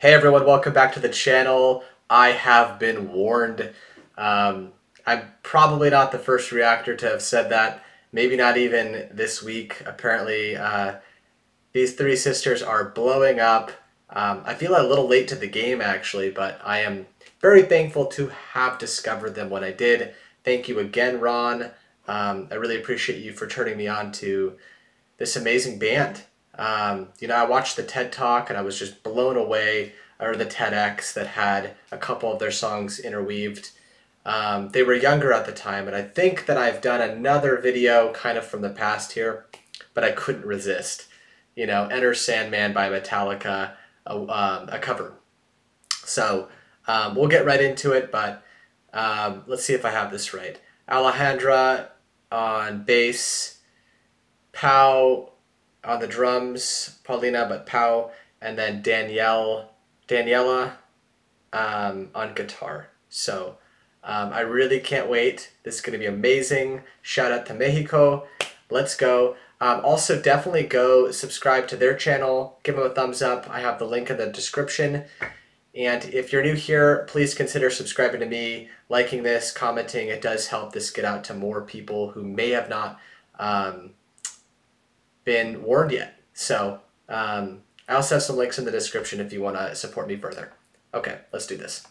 Hey everyone, welcome back to the channel. I have been warned. Um, I'm probably not the first reactor to have said that. Maybe not even this week. Apparently, uh, these three sisters are blowing up. Um, I feel a little late to the game actually, but I am very thankful to have discovered them when I did. Thank you again, Ron. Um, I really appreciate you for turning me on to this amazing band. Um, you know, I watched the TED Talk and I was just blown away, or the TEDx that had a couple of their songs interweaved. Um, they were younger at the time, and I think that I've done another video kind of from the past here, but I couldn't resist. You know, Enter Sandman by Metallica, a, um, a cover. So um, we'll get right into it, but um, let's see if I have this right. Alejandra on bass, Pau on the drums, Paulina, but Pau, and then Danielle, Daniela um, on guitar. So um, I really can't wait. This is going to be amazing. Shout out to Mexico. Let's go. Um, also, definitely go subscribe to their channel. Give them a thumbs up. I have the link in the description. And if you're new here, please consider subscribing to me, liking this, commenting. It does help this get out to more people who may have not um, been warned yet. So um, I also have some links in the description if you want to support me further. Okay, let's do this.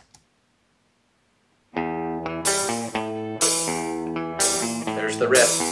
There's the riff.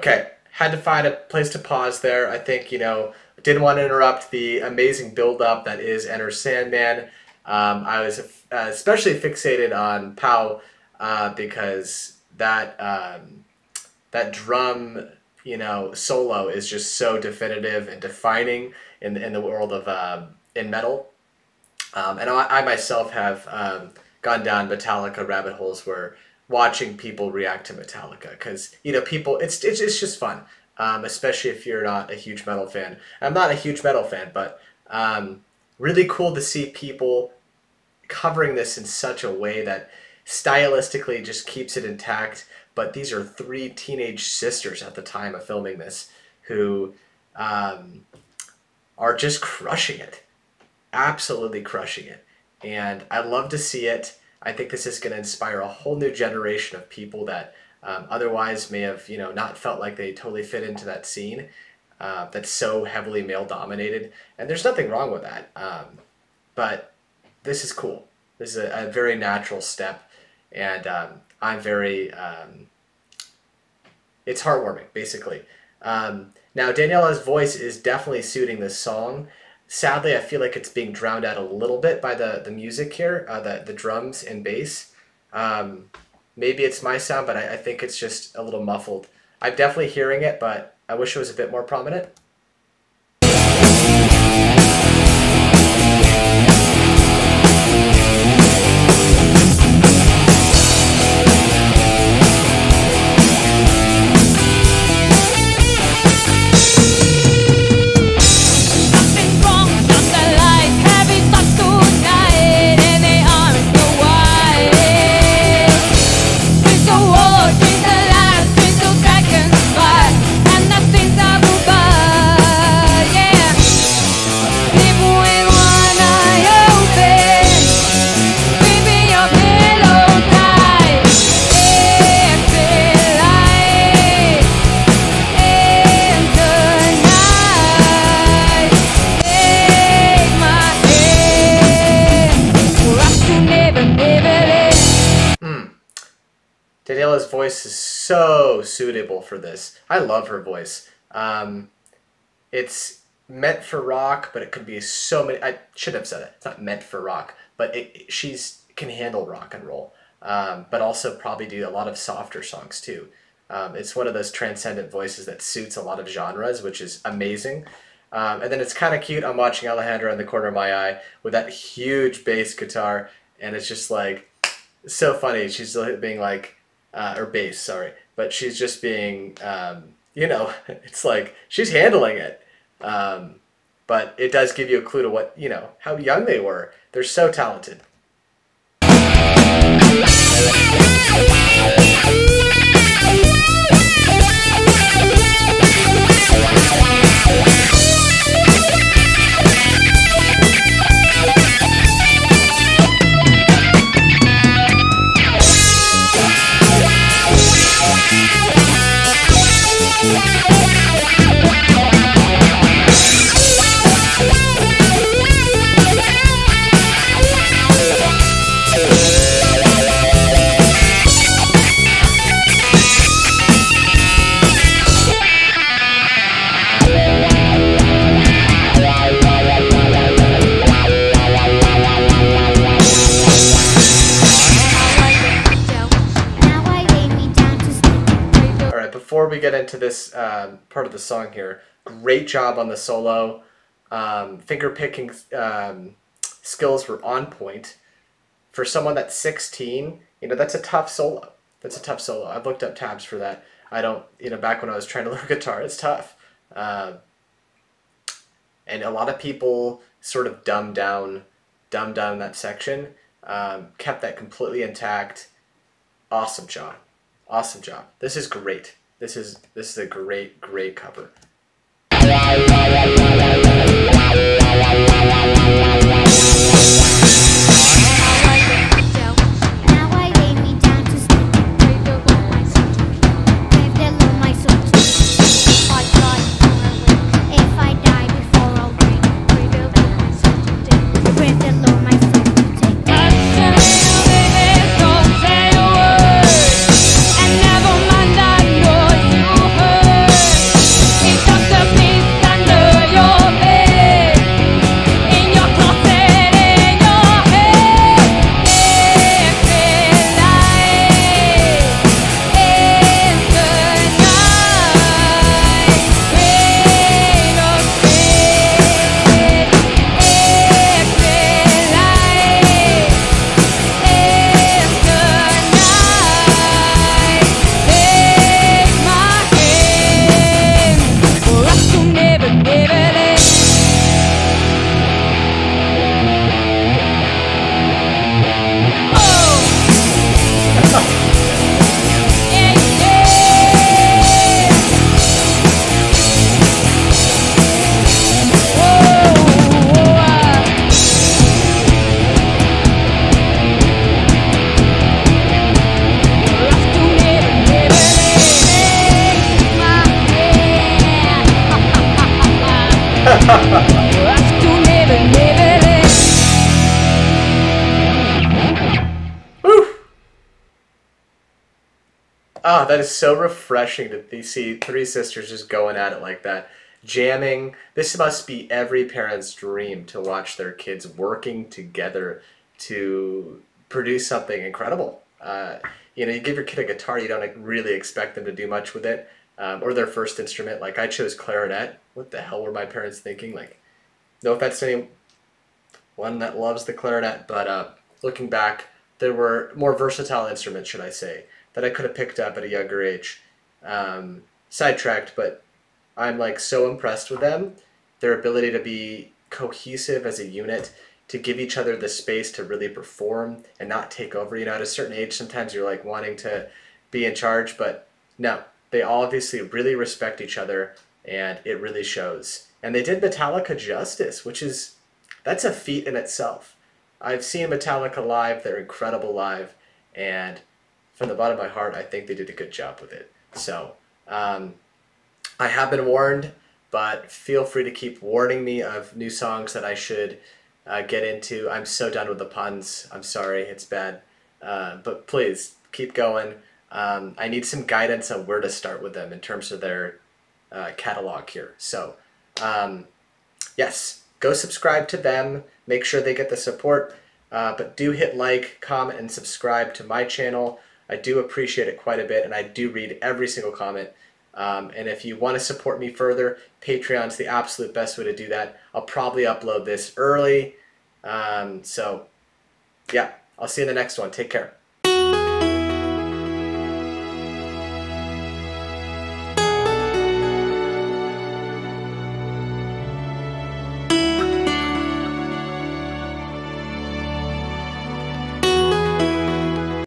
Okay, had to find a place to pause there. I think, you know, didn't want to interrupt the amazing build up that is Enter Sandman. Um, I was uh, especially fixated on Pau uh, because that um, that drum, you know, solo is just so definitive and defining in in the world of um, in metal. Um, and I, I myself have um, gone down Metallica rabbit holes where watching people react to Metallica because you know people it's it's, it's just fun, um, especially if you're not a huge metal fan. I'm not a huge metal fan, but um, really cool to see people covering this in such a way that stylistically just keeps it intact. But these are three teenage sisters at the time of filming this who um, are just crushing it absolutely crushing it. And I love to see it. I think this is going to inspire a whole new generation of people that um, otherwise may have, you know, not felt like they totally fit into that scene uh, that's so heavily male dominated. And there's nothing wrong with that. Um, but this is cool. This is a, a very natural step. And um, I'm very, um, it's heartwarming, basically. Um, now, Daniela's voice is definitely suiting this song. Sadly, I feel like it's being drowned out a little bit by the, the music here, uh, the, the drums and bass. Um, maybe it's my sound, but I, I think it's just a little muffled. I'm definitely hearing it, but I wish it was a bit more prominent. Daniela's voice is so suitable for this. I love her voice. Um, it's meant for rock, but it could be so many. I should have said it. It's not meant for rock, but it, she's can handle rock and roll, um, but also probably do a lot of softer songs too. Um, it's one of those transcendent voices that suits a lot of genres, which is amazing. Um, and then it's kind of cute. I'm watching Alejandra in the corner of my eye with that huge bass guitar, and it's just like so funny. She's being like, uh, or bass, sorry, but she's just being, um, you know, it's like she's handling it. Um, but it does give you a clue to what you know how young they were. They're so talented. All into this um, part of the song here, great job on the solo. Um, finger picking um, skills were on point. For someone that's 16, you know, that's a tough solo. That's a tough solo. I've looked up tabs for that. I don't, you know, back when I was trying to learn guitar, it's tough. Um and a lot of people sort of dumb down, dumb down that section. Um, kept that completely intact. Awesome job. Awesome job. This is great. This is this is a great great cover. Ah, that is so refreshing to see three sisters just going at it like that. Jamming. This must be every parent's dream to watch their kids working together to produce something incredible. Uh, you know, you give your kid a guitar, you don't really expect them to do much with it, um, or their first instrument. Like I chose clarinet. What the hell were my parents thinking? Like, no offense to anyone that loves the clarinet, but uh, looking back, there were more versatile instruments, should I say, that I could have picked up at a younger age. Um, sidetracked, but I'm like so impressed with them. Their ability to be cohesive as a unit, to give each other the space to really perform and not take over. You know, at a certain age, sometimes you're like wanting to be in charge, but no, they obviously really respect each other and it really shows. And they did Metallica justice, which is that's a feat in itself. I've seen Metallica live, they're incredible live, and from the bottom of my heart, I think they did a good job with it. So, um, I have been warned, but feel free to keep warning me of new songs that I should uh, get into. I'm so done with the puns. I'm sorry, it's bad. Uh, but please keep going. um, I need some guidance on where to start with them in terms of their uh, catalog here. So, um, yes, go subscribe to them. Make sure they get the support. Uh, but do hit like, comment, and subscribe to my channel. I do appreciate it quite a bit, and I do read every single comment. Um, and if you want to support me further, Patreon's the absolute best way to do that. I'll probably upload this early. Um, so, yeah, I'll see you in the next one. Take care.